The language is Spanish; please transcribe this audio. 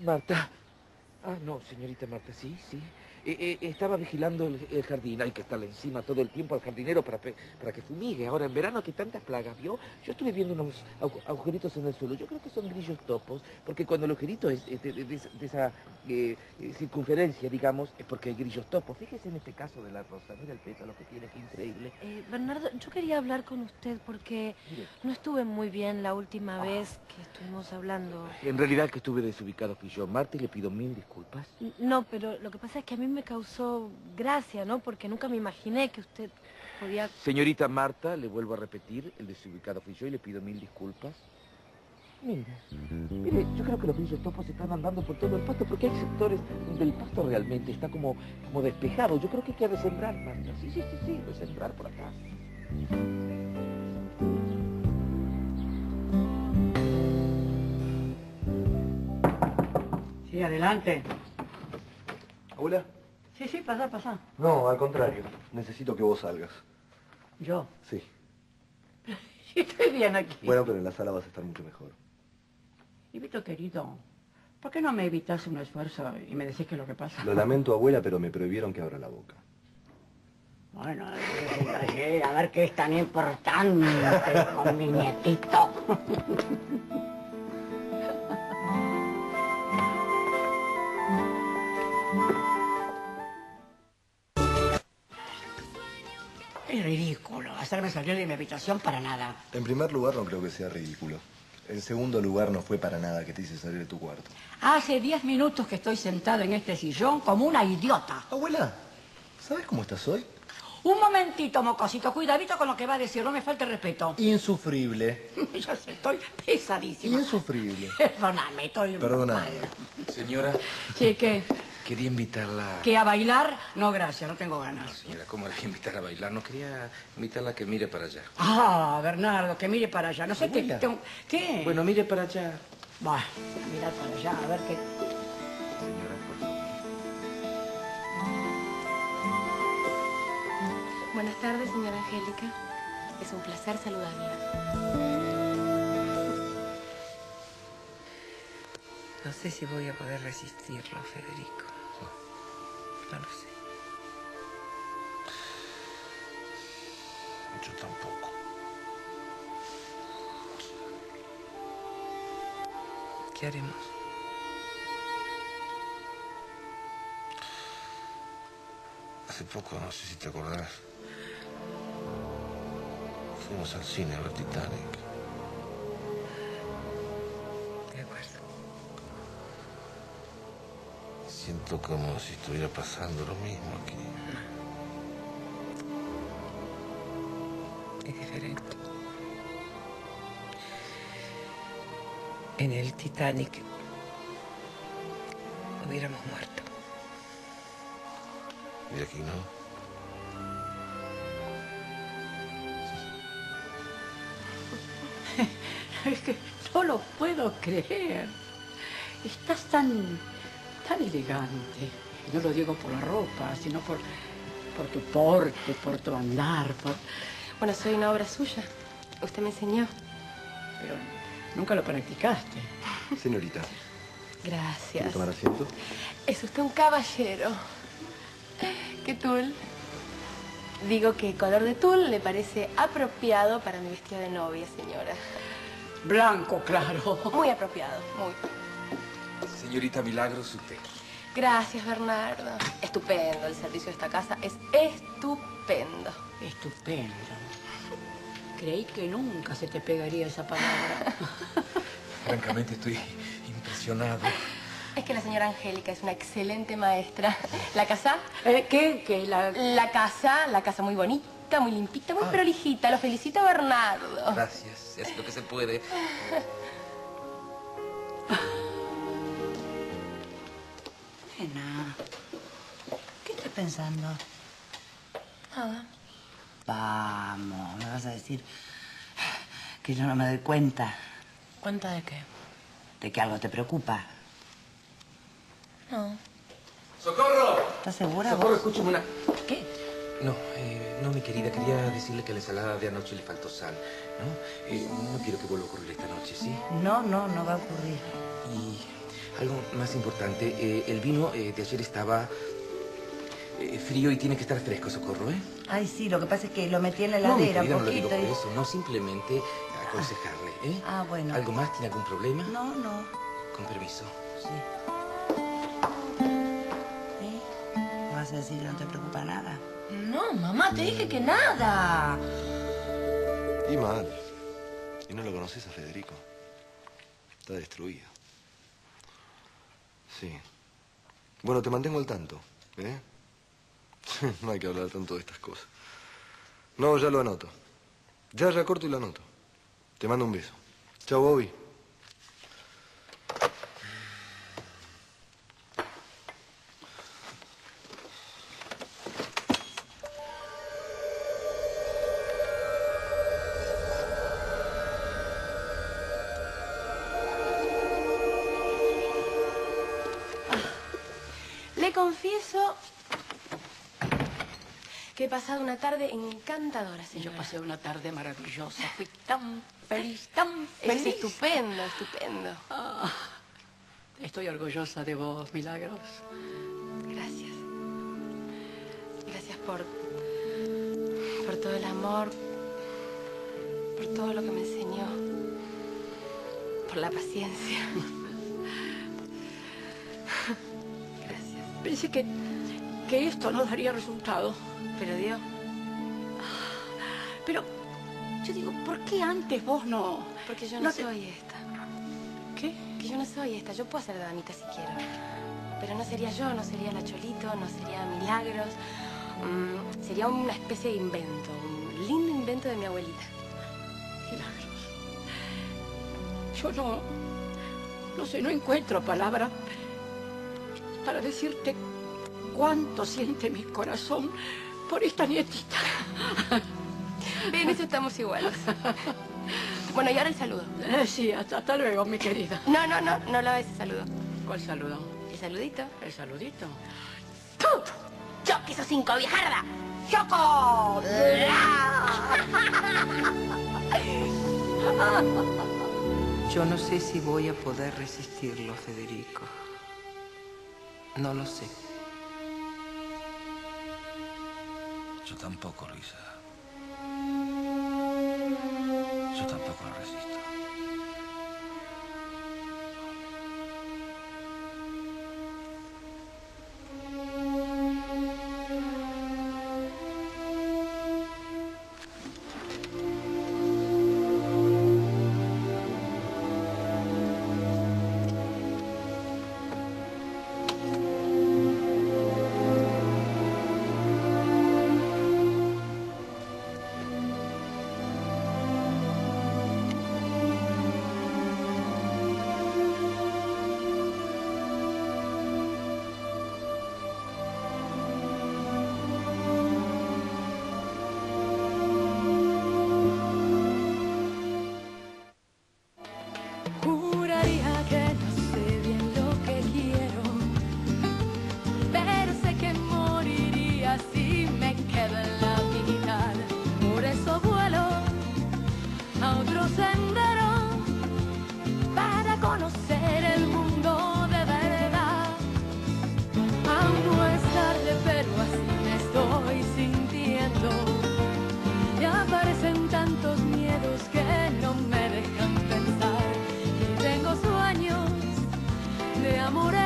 Marta. Ah, no, señorita Marta, sí, sí. Eh, eh, estaba vigilando el, el jardín. Hay que estarle encima todo el tiempo al jardinero para, para que fumigue. Ahora, en verano, que tantas plagas, ¿vio? Yo estuve viendo unos agu- agujeritos en el suelo. Yo creo que son grillos topos, porque cuando el agujerito es de, de- de esa- eh, circunferencia, digamos, es porque hay grillos topos. Fíjese en este caso de la rosa. Mira el pétalo que tiene, qué increíble. eh, Bernardo, yo quería hablar con usted porque Mire. no estuve muy bien la última vez que estuvimos hablando. En realidad que estuve desubicado fui yo. Marta, le pido mil disculpas. No, pero lo que pasa es que a mí me causó gracia, ¿no? Porque nunca me imaginé que usted podía... Señorita Marta, le vuelvo a repetir, el desubicado fui yo y le pido mil disculpas. Mire, mire, yo creo que los grillos topos están andando por todo el pasto porque hay sectores donde el pasto realmente está como, como despejado. Yo creo que hay que resembrar, Marta. Sí, sí, sí, sí, resembrar por acá. Sí, adelante. ¿Abuela? Sí, sí, pasa, pasa. No, al contrario. Necesito que vos salgas. Yo. Sí. Estoy bien aquí. Bueno, pero en la sala vas a estar mucho mejor. Y Vito, querido, ¿por qué no me evitas un esfuerzo y me decís qué es lo que pasa? Lo lamento, abuela, pero me prohibieron que abra la boca. Bueno, eh, a ver qué es tan importante con mi nietito. Es ridículo hacerme salir de mi habitación para nada. En primer lugar, no creo que sea ridículo. En segundo lugar, no fue para nada que te hice salir de tu cuarto. Hace diez minutos que estoy sentada en este sillón como una idiota. Abuela, ¿sabes cómo estás hoy? Un momentito, mocosito, cuidadito con lo que va a decir, no me falte respeto. Insufrible. Yo sé, estoy pesadísima. Insufrible. Perdóname, estoy... Perdóname. Señora, Sí, ¿qué? Quería invitarla... ¿Que a bailar? No, gracias, no tengo ganas. Señora, ¿cómo la voy a invitar a bailar? No quería invitarla a que mire para allá. Ah, Bernardo, que mire para allá. No sé qué... Abuela. tengo- ¿Qué? Bueno, mire para allá. Bah, mirar para allá, a ver qué... Señora, por favor. Buenas tardes, señora Angélica. Es un placer saludarla. No sé si voy a poder resistirlo, Federico. No lo sé. Yo tampoco. ¿Qué haremos? Hace poco, no sé si te acordás, fuimos al cine a ver Titanic. Siento como si estuviera pasando lo mismo aquí. Es diferente. En el Titanic hubiéramos muerto. Y aquí no. Es que no lo puedo creer. Estás tan, tan elegante. Y no lo digo por la ropa, sino por, por tu porte, por tu andar, por... Bueno, soy una obra suya. Usted me enseñó. Pero nunca lo practicaste. Señorita, ¿quiere Gracias. tomar asiento? Es usted un caballero. ¿Qué tul? Digo que color de tul le parece apropiado para mi vestido de novia, señora. Blanco, claro. Muy apropiado, muy. Señorita Milagros, usted. Gracias, Bernardo. Estupendo, el servicio de esta casa es estupendo. Estupendo. Creí que nunca se te pegaría esa palabra. Francamente estoy impresionado. Es que la señora Angélica es una excelente maestra. ¿La casa? Eh, ¿Qué? ¿Qué? La... La casa, la casa muy bonita, bonita, muy limpita, muy Ah. prolijita. Lo felicito, Bernardo. Gracias, es lo que se puede. Nena, ¿qué estás pensando? Nada. Vamos, me vas a decir que yo no me doy cuenta ¿Cuenta de qué? de que algo te preocupa. No. ¡Socorro! ¿Estás segura Socorro, vos? escúchame una... ¿Qué? No, eh, no, mi querida, quería decirle que a la ensalada de anoche le faltó sal, ¿no? Eh, no quiero que vuelva a ocurrir esta noche, ¿sí? No, no, no va a ocurrir. Y algo más importante, eh, el vino eh, de ayer estaba eh, frío y tiene que estar fresco, Socorro, ¿eh? Ay, sí, lo que pasa es que lo metí en la No, mi heladera querida, un no lo digo poquito. por eso, no simplemente aconsejarle, ¿eh? Ah, bueno. ¿Algo más? ¿Tiene algún problema? No, no, Con permiso. sí. ¿Sí? ¿Me vas a decir que no te preocupa nada? No, mamá, te dije que nada. Y mal. ¿Y no lo conoces a Federico? Está destruido. Sí. Bueno, te mantengo al tanto, ¿eh? no hay que hablar tanto de estas cosas. No, ya lo anoto. Ya, ya corto y lo anoto. Te mando un beso. Chao, Bobby. Confieso que he pasado una tarde encantadora, Y yo señora. pasé una tarde maravillosa. Fui tan feliz, tan Es feliz. estupendo, estupendo. Ah, estoy orgullosa de vos, Milagros. Gracias. Gracias por, por todo el amor, por todo lo que me enseñó, por la paciencia. Pensé que, que esto no daría resultado. Pero Dios, Pero yo digo, ¿por qué antes vos no? porque yo no, No te- soy esta. ¿Qué? Que yo no soy esta. Yo puedo ser damita si quiero. Pero no sería yo, no sería la Cholito, no sería Milagros. Mm, sería una especie de invento, un lindo invento de mi abuelita. Milagros. Yo no, no sé, no encuentro palabra para decirte cuánto siente mi corazón por esta nietita. En eso estamos iguales. Bueno, y ahora el saludo. Eh, sí, hasta, hasta luego, mi querida. No, no, no, no lo hagas ese saludo. ¿Cuál saludo? El saludito. El saludito. ¡Tú! ¡Yo que sos cinco, viejarda! ¡Choco! Yo no sé si voy a poder resistirlo, Federico. No lo sé. Yo tampoco, Luisa. Yo tampoco lo a otro sendero para conocer el mundo de verdad. Aún no es tarde, pero así me estoy sintiendo. Y aparecen tantos miedos que no me dejan pensar. Y tengo sueños de amor.